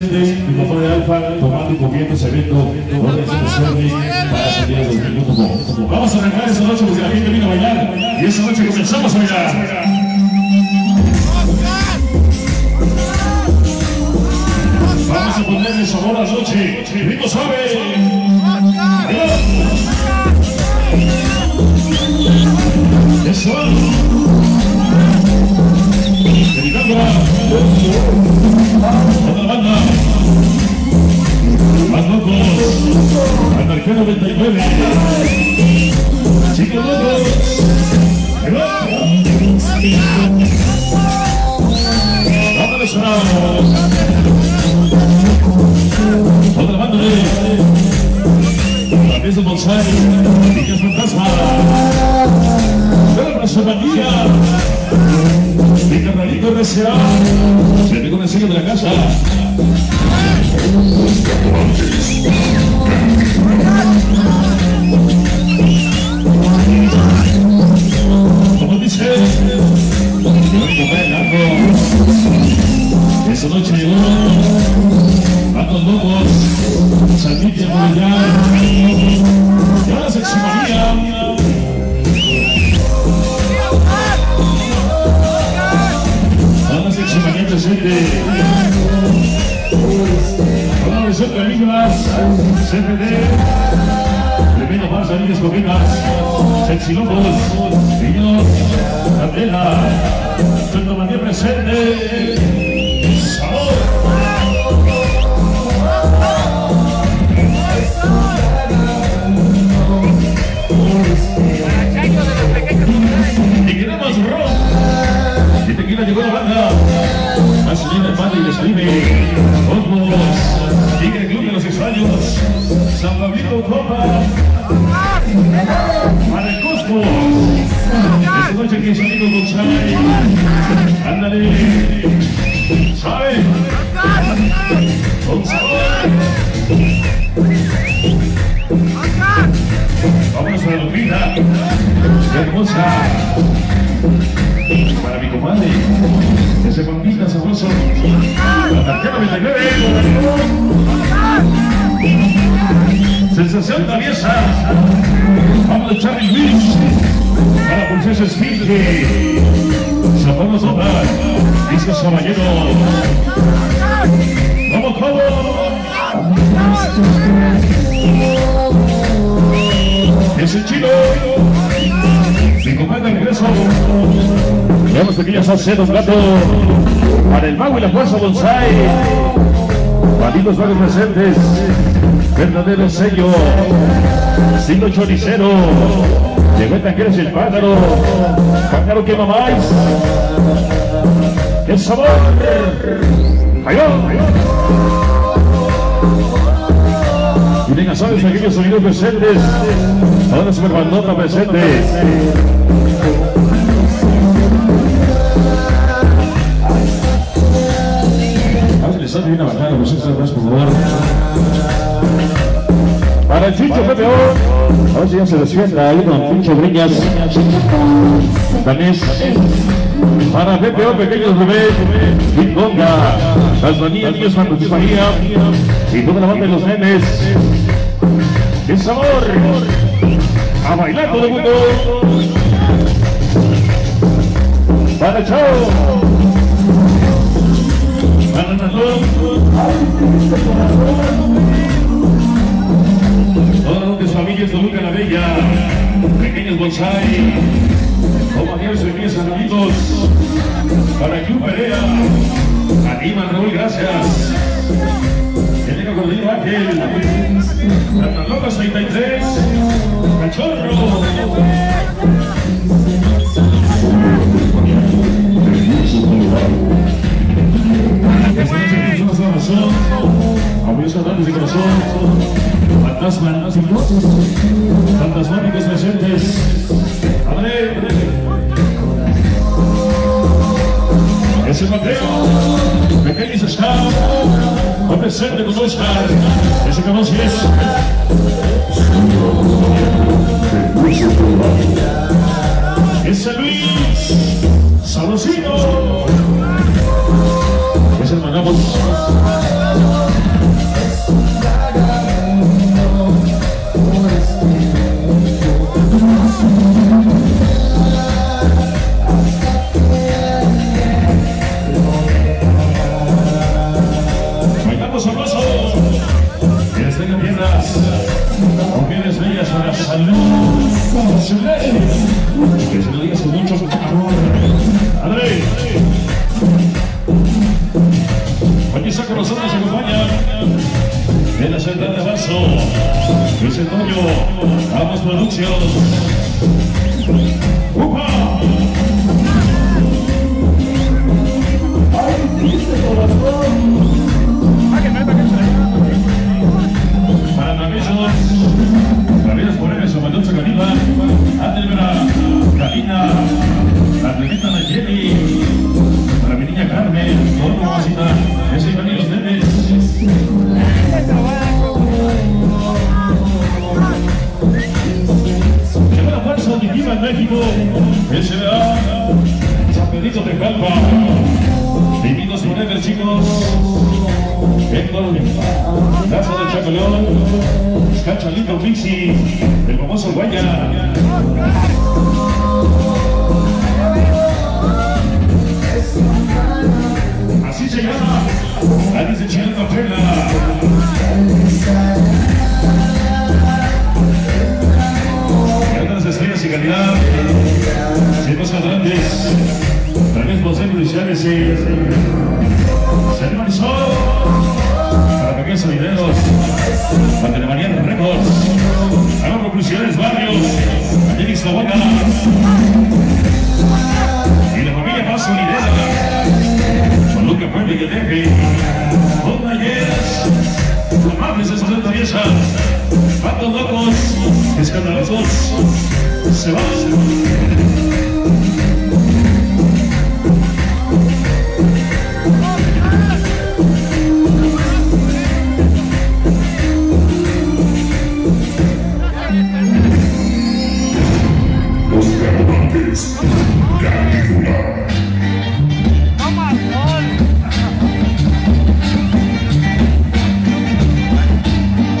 Mi papá de Alfa tomando y comiendo ese evento donde se resuelve para salir a los niños como Vamos a arrancar esa noche porque la gente vino a bailar y esa noche comenzamos a bailar. Vamos a ponerle sabor a la noche. Ritmo suave. Eso. Niños Fantasma. De la. Mi carnalito RCA. Con el sello de la casa. Como dice, yo. Esa noche llegó, Bandos Lobos, Salvilla Movillar, Nicolás, CPD, Tremendo Más Ramírez Cominas, Sexy Lobos, Niños, Candela, Santa María presente. ¡Sabor! Y. Y tequila llegó la banda. Gasolina, Pati y Deslive. Osmos. Tigre Club Extraños. San Pablito Copa. Para Cosmos. Esta noche aquí es amigo González. Ándale. ¿Sabe? Con sabor. Vámonos a la Lupita. Hermosa. Para mi comadre. Ese pampita sabroso. La tarjeta 99. Sensación traviesa. Vamos a echar el Luis. Para Princesa Spinky. Zapatos Total. Discos Caballero. Vamos, vamos. Ese chino. Mi compadre regreso. Veamos pequeños salceros, gato. Para el mago y la fuerza bonsai. Malditos vagos presentes. Verdadero sello. Siglo choricero. Llegó el tanqueros el pájaro. Pájaro que mamáis. ¡Qué sabor! ¡Ahí va! Y venga, sabes, aquellos sonidos presentes. Ahora super bandota presente. Sale bien a bajar, pues eso más por favor. Para el Chicho Pepe O. A ya se defienda ahí con Pincho Briñas. También para PPO, pequeños bebés, las manías, niños, María y toda la banda de los nenes. ¡Qué sabor! ¡A bailar todo el mundo! ¡Para chao! ¡Para! Todas las familias de Luca la Bella, pequeños bonsai, compañeros y mis amigos, para Club Perea, Aníbal Raúl, gracias. El negro gordito Ángel, Locas 33, Cachorro. Fantasmas, fantasmáticos presentes. ¡Ándale! Ese Mateo, pequeño está, va presente con Oscar, ese cabrón sí es. Ese Luis, sabrosito. Gracias, hermanamos. Bailamos Piernas, mujeres bellas para salud. Que se lo digas con mucho amor. André. Aquí está con acompaña. En la central de Vaso. Luis Antonio. Vamos Productions. ¡Upa! Para Canila, Adelbera, Karina, la Clementa Nayeli, para mi niña Carmen, todo mamacita, ese los nenes. Que buena fuerza auditiva en México, S.A. San Pedrito de Calva, Divinos Forever, chicos. Casa del Chacaleón, Cachalito Pixi, el famoso Guaya. Así se llama, Alice Chile Capela. Grandes estrellas y calidad, siendo grandes, también poseen judiciales y se normalizó para pequeños solideros, para María Records, Hagan conclusiones, barrios, Ayer Eslovaca, y la familia más solidera, con Luca Puente y el Eje, con Talleres, amables de 60 piezas, patos locos, escandalosos, se van.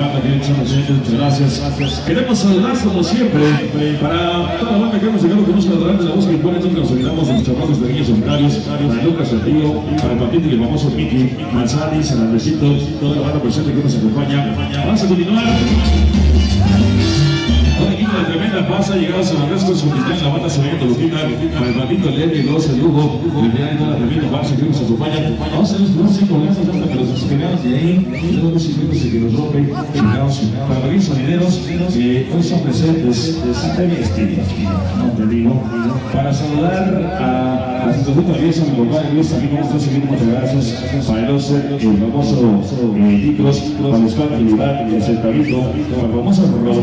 y Paca, que son presentes, muchas gracias. Queremos saludar, como siempre, para toda la banda que hemos llegado con música a través de la que impone, nunca nos olvidamos de nuestros chamacos pequeños solitarios, para Lucas, tío, para el Patito y el famoso Mickey, Manzani, San Andresito, toda la banda presente que nos acompaña. Vamos a continuar. Un equipo de tremenda pasa, llegados a Andrés con su en la banda Toluquita, para el Patito Leve, los el Lugo, toda la tremenda pasa que nos acompaña. Vamos a ver los primeros cinco lanzas hasta que los despegados de ahí, luego los circuitos que nos rompen, llegados para venir sonideros, que hoy son presentes de te digo, para saludar a la Instituto Alianza, mi compadre Luis, aquí vamos a seguir, muchas gracias, para el Ocer, el famoso eh, Nicros, para los Iván, el Centavito, para el famoso los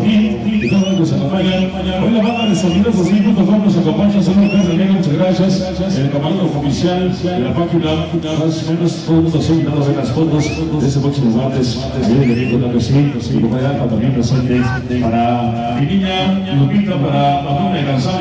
que nos acompañan. Hoy la banda de sonidos 2000.com nos acompaña, saludos Carlos Negro, muchas gracias. El camarógrafo oficial de la página, más o menos todo el mundo se ha invitado a ver las fotos de ese próximo martes. Ayer México, claro que sí, mi compadre Alfa también presente, para mi niña Lupita, para Mamona y González.